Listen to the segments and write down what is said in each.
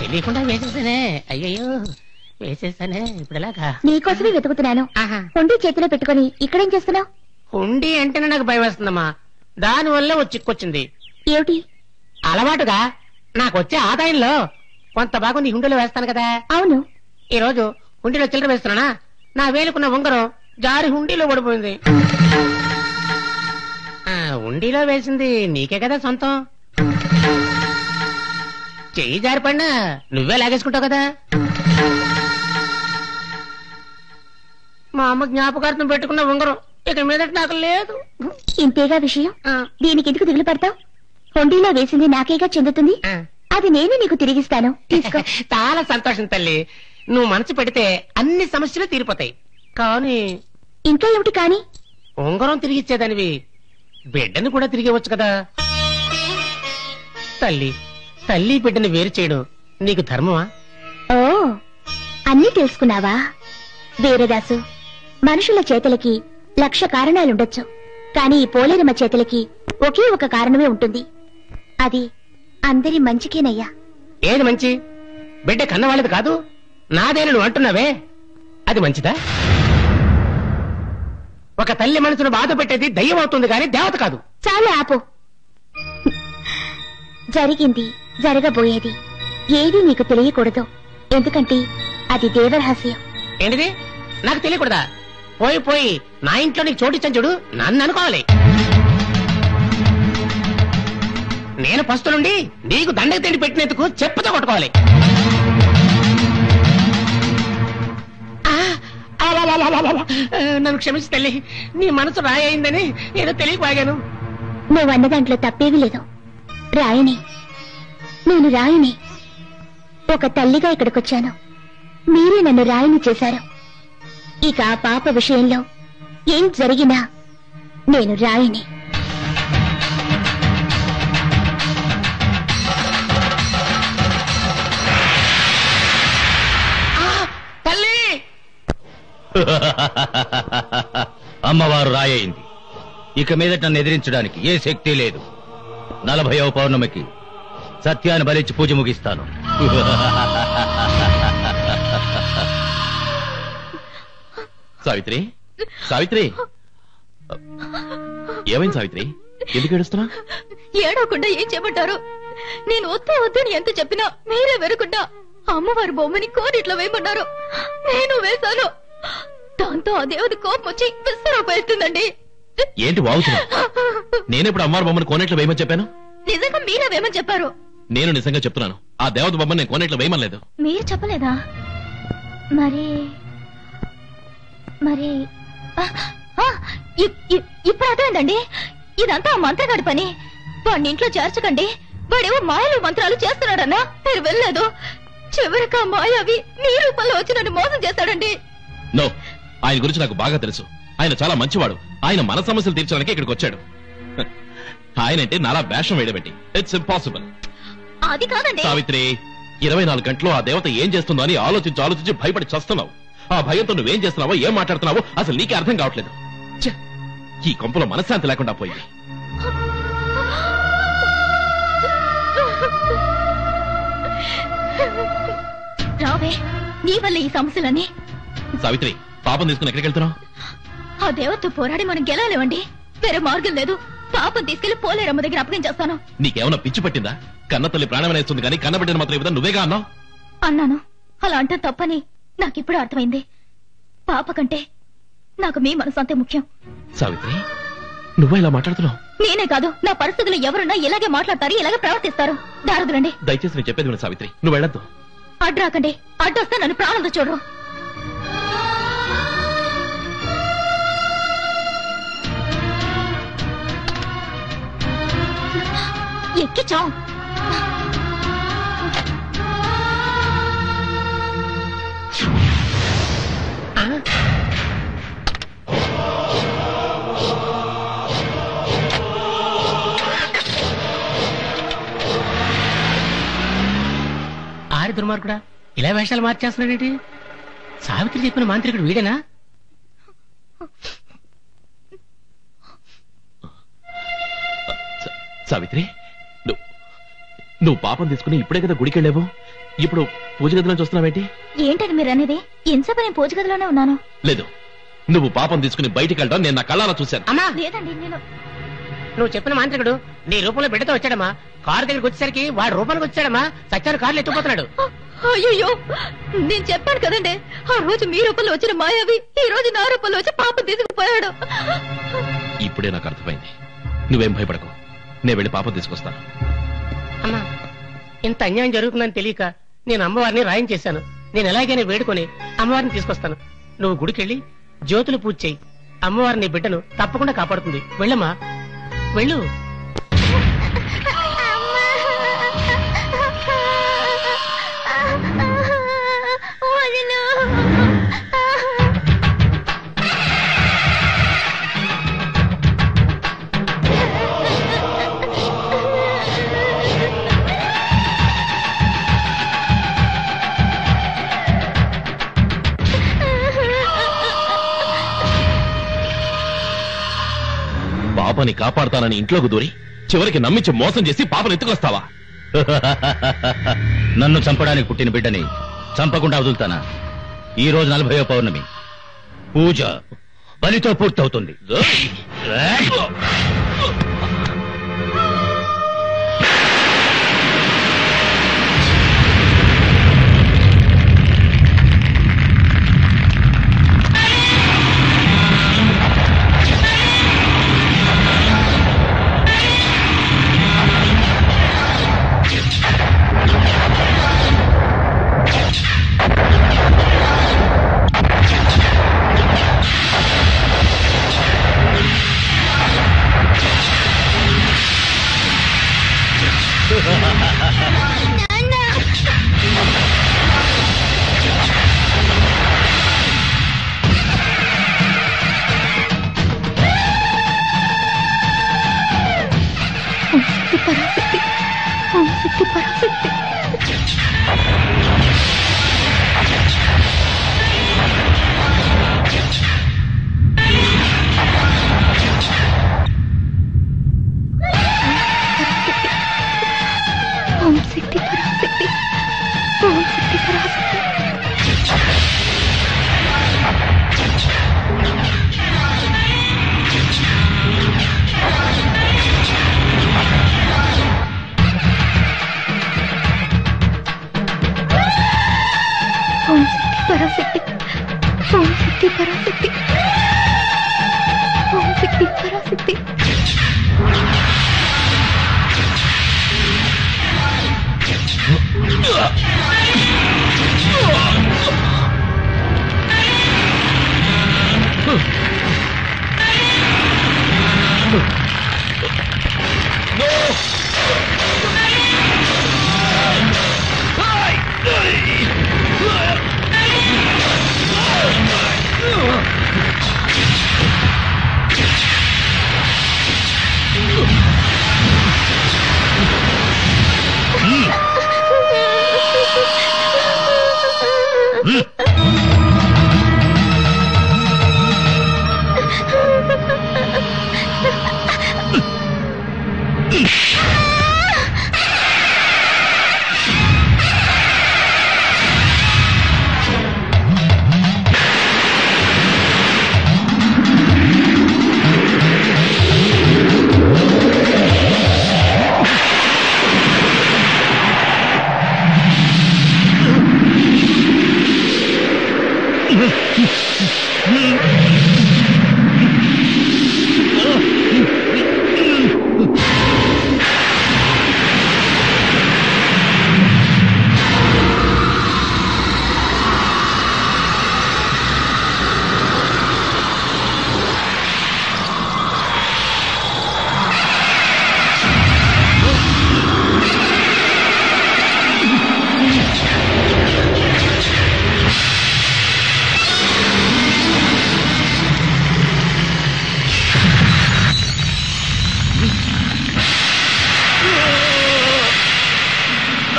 తెలియకుండా వేసేసానే. అయ్యయ్యో వేసేసానే ఇప్పుడు ఎలాగా నీకోసమే వెతుకుతున్నాను. ఆహా. హుండీ చేతిలో పెట్టుకుని ఇక్కడేం చేస్తున్నావు? హుండీ అంటేనే నాకు భయం వేస్తుందమ్మా దాని వల్ల వచ్చి చిక్కొచ్చింది. ఏమిటి? అలవాటుగా నాకు వచ్చే ఆదాయంలో కొంత భాగం నీ హుండీలో వేస్తాను కదా. అవును. ఈ రోజు హుండీలో చిల్లర వేస్తున్నానా? నా వేలుకున్న ఉంగరం జారి హుండీలో పడిపోయింది. ఆ, హుండీలో వేసింది నీకే కదా సొంతం? చెయ్యి జారిపడినా నువ్వే లాగేసుకుంటావు కదా. మా అమ్మ జ్ఞాపకార్థం పెట్టుకున్న ఉంగరం ఇక మీదట నాకు లేదు. ఇంతేగా విషయం? దీనికి ఎందుకు దిగులు పడతావు? హుండీలో వేసింది నాకేగా చెందుతుంది. అది నేను నీకు తిరిగిస్తాను. తీసుకో. చాలా సంతోషం తల్లి. నువ్వు మనసు పెడితే అన్ని సమస్యలు తీరిపోతాయి. కానీ ఇంకా ఏమిటి కాని? ఉంగరం తిరిగిచ్చేదానివి. బిడ్డను కూడా తిరిగి కదా. తల్లి తల్లి బిడ్డను వేరు చేయడం నీకు ధర్మమా? ఓ అన్నీ తెలుసుకున్నావా? వీరదాసు మనుషుల చేతులకి లక్ష కారణాలుండొచ్చు. కానీ ఈ పోలేరమ్మ చేతులకి ఒకే ఒక కారణమే ఉంటుంది. అది అందరి మంచికేనయ్యా. ఏది మంచి? బిడ్డ కన్నవాళ్ళది కాదు. నాదేని నువ్వు అంటున్నావే? అది మంచిదా? ఒక తల్లి మనసును బాధ పెట్టేది దయ్యం అవుతుంది కానీ దేవత కాదు. చాలా ఆపు. జరిగింది జరగబోయేది. ఏది నీకు తెలియకూడదు. ఎందుకంటే అది దేవరహస్యం. ఏంటిది? నాకు తెలియకూడదా? పోయి పోయి నా ఇంట్లో నీకు చోటిచ్చాను చూడు నన్ను అనుకోవాలి. నేను ఫస్ట్ నుండి నీకు దండకు తిండి పెట్టినందుకు చెప్పుతో కొట్టుకోవాలి. నన్ను క్షమించి తల్లి. నీ మనసు రాయిందని ఏదో తెలియకపోయాను నువ్వన్న దాంట్లో తప్పేమీ లేదు. రాయని నేను రాయని. ఒక తల్లిగా ఇక్కడికొచ్చాను. మీరే నన్ను రాయని చేశారు. ఇక ఆ పాప విషయంలో ఏం జరిగినా నేను రాయని. తల్లి! అమ్మవారు రాయైంది ఇక మీదట నన్ను ఎదిరించడానికి ఏ శక్తి లేదు. నలభైవ పౌర్ణమికి సత్యాన్ని బలిచ్చి పూజ ముగిస్తాను. సావిత్రి? సావిత్రి? ఏమైంది సావిత్రి? ఎందుకు ఏడుస్తున్నా? ఏడవకుండా ఏం చేయమంటారు? నేను వద్దే వద్దని ఎంత చెప్పినా మీరే వెరకుండా అమ్మవారి బొమ్మని కోరిట్లో వేయమన్నారు. నేను వేశాను. దాంతో ఆ దేవుడి కోపం వచ్చి విస్తరపోతుందండి ఏంటి వాగుతున్నా? నేనెప్పుడు అమ్మారు బొమ్మను కోనేట్లో వేయమని చెప్పాను? నిజంగా మీరే వేయమని చెప్పారు. నేను నిజంగా చెప్తున్నాను. ఆ దేవత బొమ్మను నేను కోనేట్లో వేయమనలేదు. మీరు చెప్పలేదా? మరి మరి ఆ, ఆ, ఇప్పుడు అర్థమైందండి? ఇదంతా ఆ మంత్రగాడి పని. వాడిని ఇంట్లో చేర్చకండి. వాడేవో మాయలు మంత్రాలు చేస్తున్నాడన్నా మీరు వెళ్ళలేదు. చివరికి ఆ మాయావి మీ రూపంలో వచ్చి నన్ను మోసం చేశాడండి నో ఆయన గురించి నాకు బాగా తెలుసు. ఆయన చాలా మంచివాడు. ఆయన మన సమస్యలు తీర్చడానికి ఇక్కడికి వచ్చాడు. హ, ఆయనంటే నాలా వేషం వేయడబెట్టి ఇట్స్ ఇంపాసిబుల్ అది కాదండి. సావిత్రి ఇరవై నాలుగు గంటలు ఆ దేవత ఏం చేస్తుందో అని ఆలోచించి ఆలోచించి భయపడి చస్తున్నావు. ఆ భయంతో నువ్వేం చేస్తున్నావో ఏం మాట్లాడుతున్నావో అసలు నీకే అర్థం కావట్లేదు. ఛే, ఈ కొంపలో మనశ్శాంతి లేకుండా పోయింది. రావే నీ వల్ల ఈ సమస్యలన్నీ. సావిత్రి పాపం తీసుకుని ఎక్కడికి వెళ్తున్నావు? ఆ దేవతతో పోరాడి మనం గెలవలేమండి. వేరే మార్గం లేదు. పాపం తీసుకెళ్ళి పోలేరమ్మ దగ్గర అప్పగించేస్తాను నీకేమన్నా పిచ్చి పట్టిందా? కన్న తల్లి ప్రాణమనేస్తుంది కానీ కన్నబిడ్డను మాత్రం ఇవ్వదా నువ్వేగా అన్నావు? అన్నాను. అలా అంటే తప్పని నాకిప్పుడు అర్థమైంది. పాప కంటే నాకు మీ మనసు అంతే ముఖ్యం. సావిత్రి నువ్వే ఇలా మాట్లాడుతున్నావు? నేనే కాదు నా పరిస్థితులు ఎవరున్నా ఇలాగే మాట్లాడతారు ఇలాగే ప్రవర్తిస్తారు. దారదులండి దయచేసి నేను చెప్పేది విను సావిత్రి నువ్వు వెళ్ళొద్దు. అడ్డు రాకండి. అడ్డొస్తే నన్ను ప్రాణంతో చూడరు. ఆరి దుర్మార్గుడా ఇలా వేషాలు మార్చేస్తున్నాడేంటి? సావిత్రి చెప్పిన మాంత్రికుడు వీడేనా? సావిత్రి? నువ్వు పాపం తీసుకుని ఇప్పుడే కదా గుడికి వెళ్ళావు ఇప్పుడు పూజ గదిలో చూస్తున్నావేంటి ఏంటని మీరు అనేది? ఎంతసేపు నేను పూజ గదిలోనే ఉన్నాను? లేదు. నువ్వు పాపం తీసుకుని బయటికి వెళ్ళడం నేను నా కళ్ళారా చూశాను. అమ్మా! లేదండి నేను నువ్వు చెప్పిన మాంత్రికుడు నీ రూపంలో బిడ్డతో వచ్చాడమ్మా. కారు దగ్గరికి వచ్చేసరికి వాడు రూపానికి వచ్చాడమ్మా. సత్యాన్ని కార్లు ఎత్తుకుపోతున్నాడు. అయ్యో నేను చెప్పాను కదండి ఆ రోజు మీ రూపంలో వచ్చిన మాయావి ఈ రోజు నా రూపంలో వచ్చి పాప తీసుకుపోయాడు. ఇప్పుడే నాకు అర్థమైంది. నువ్వేం భయపడకు. నేను వెళ్ళి పాపం తీసుకొస్తాను. అమ్మా! ఇంత అన్యాయం జరుగుతుందని తెలియక నేను అమ్మవారిని రాయం చేశాను. నేను ఎలాగైనా వేడుకొని అమ్మవారిని తీసుకొస్తాను. నువ్వు గుడికెళ్ళి జ్యోతులు పూజ చేయి. అమ్మవారిని బిడ్డను తప్పకుండా కాపాడుతుంది. వెళ్ళమ్మా. వెళ్ళు. పాపని కాపాడతానని ఇంట్లోకి దూరి చివరికి నమ్మించి మోసం చేసి పాపను ఎత్తుకొస్తావా? నన్ను చంపడానికి పుట్టిన బిడ్డని చంపకుండా వదులుతానా? ఈ రోజు నలభయో పౌర్ణమి. పూజ బలితో పూర్తవుతుంది. ఓం శక్తి పరాశక్తి ఓం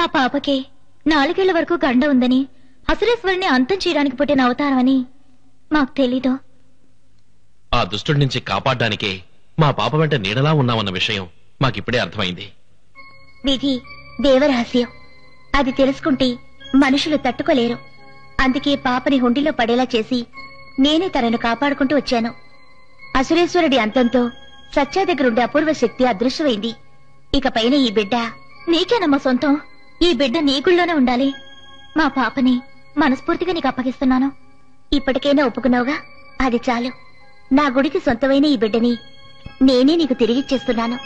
మా పాపకి నాలుగేళ్ళ వరకు గండ ఉందని అసురేశ్వరిని అంతం చేయడానికి పుట్టిన అవతారమని మాకు తెలీదు. ఆ దుష్టుడి నుంచి కాపాడడానికే మా పాప వెంట నీడలా ఉన్నామన్న విషయం మాకిప్పుడే అర్థమైంది. విధి దేవరహస్యం. అది తెలుసుకుంటే మనుషులు తట్టుకోలేరు. అందుకే పాపని హుండీలో పడేలా చేసి నేనే తనను కాపాడుకుంటూ వచ్చాను. అసురేశ్వరుడి అంతంతో సత్య దగ్గరుండే అపూర్వ శక్తి అదృశ్యమైంది. ఇక పైన ఈ బిడ్డ నీకేనమ్మా సొంతం? ఈ బిడ్డ నీకుల్లోనే ఉండాలి. మా పాపని మనస్ఫూర్తిగా నీకు అప్పగిస్తున్నాను. ఇప్పటికైనా ఒప్పుకున్నావుగా? అది చాలు. నా గుడికి సొంతమైన ఈ బిడ్డని నేనే నీకు తిరిగిచ్చేస్తున్నాను.